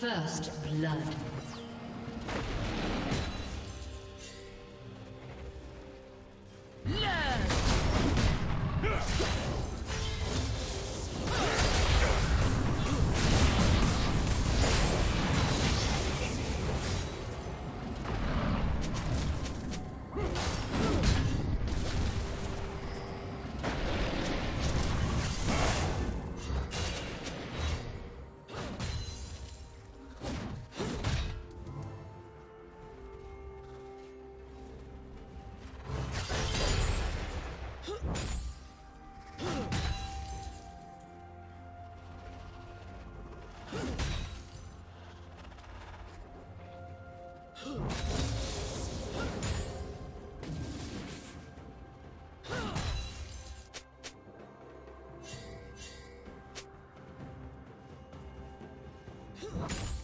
First blood. Huh.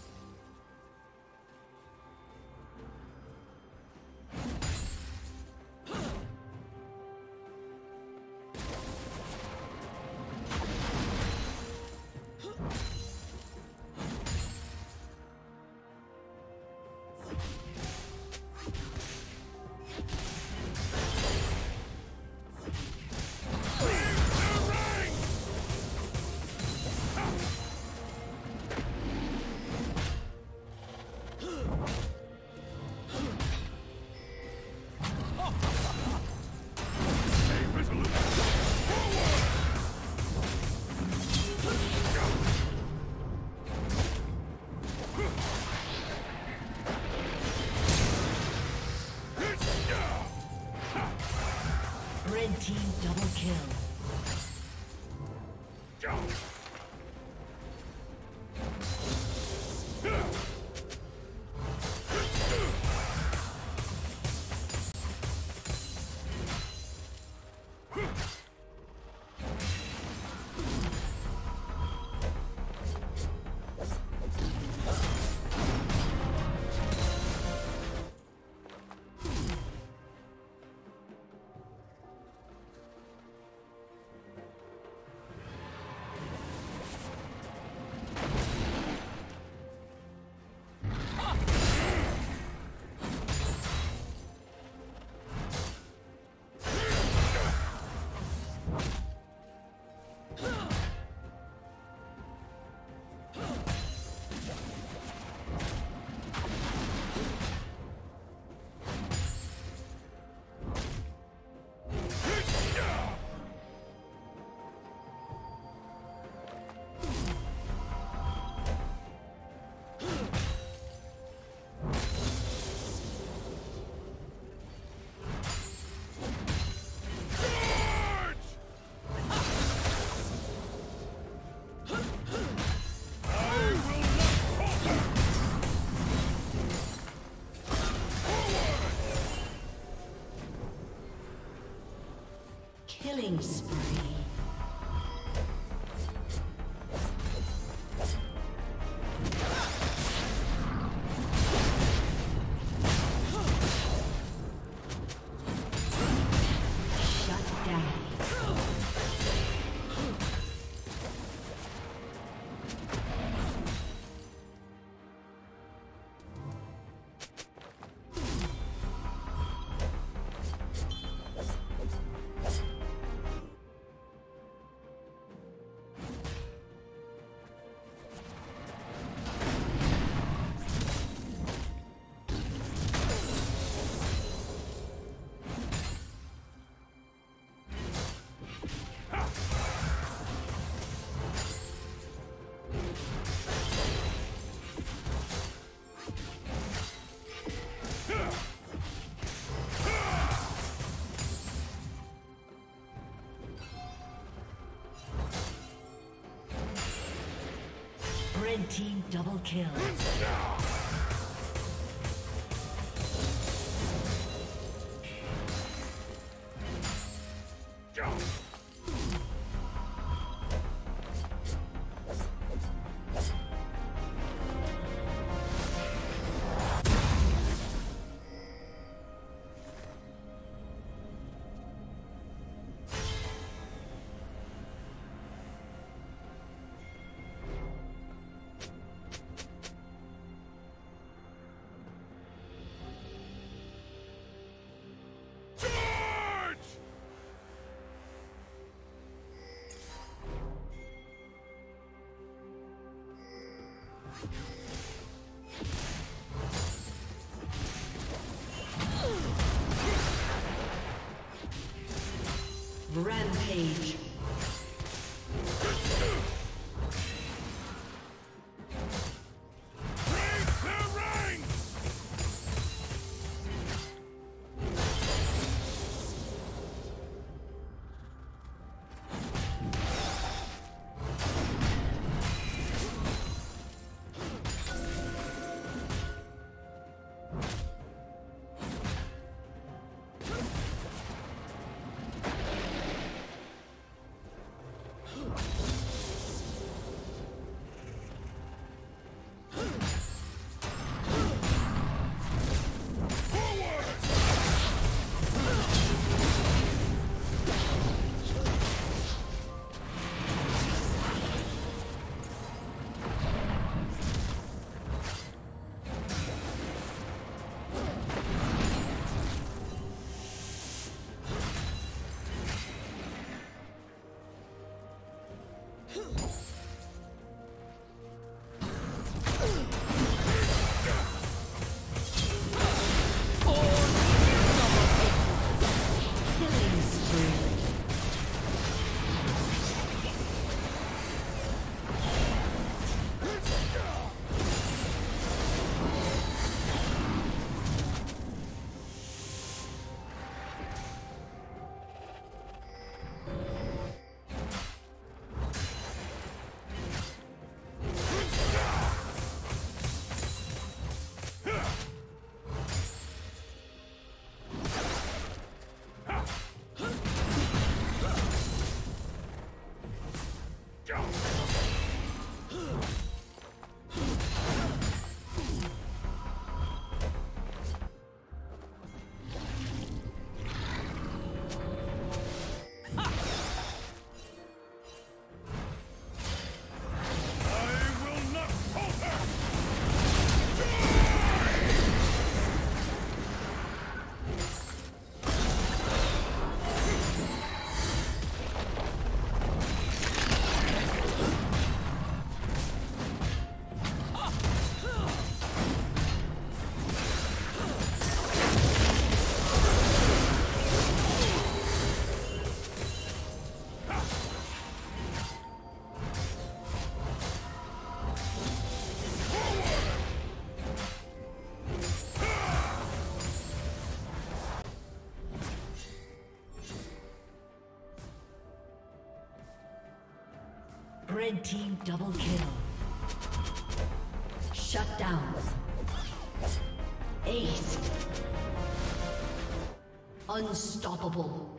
Killing spree. Team double kill. Rampage. Red team double kill. Shut down. Ace. Unstoppable.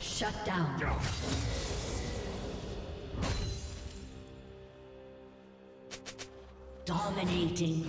Shut down. Dominating.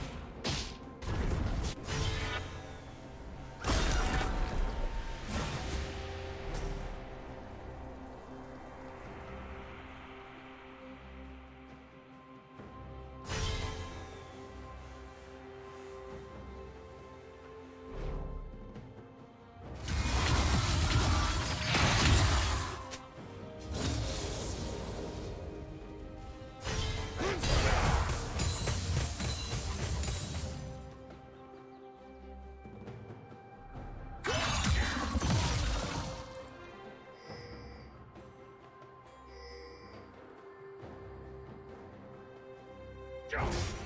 Jump!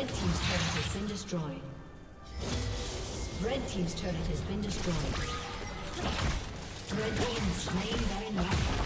Red Team's turret has been destroyed. Red Team's turret has been destroyed. Red Team slain Baron Nashor.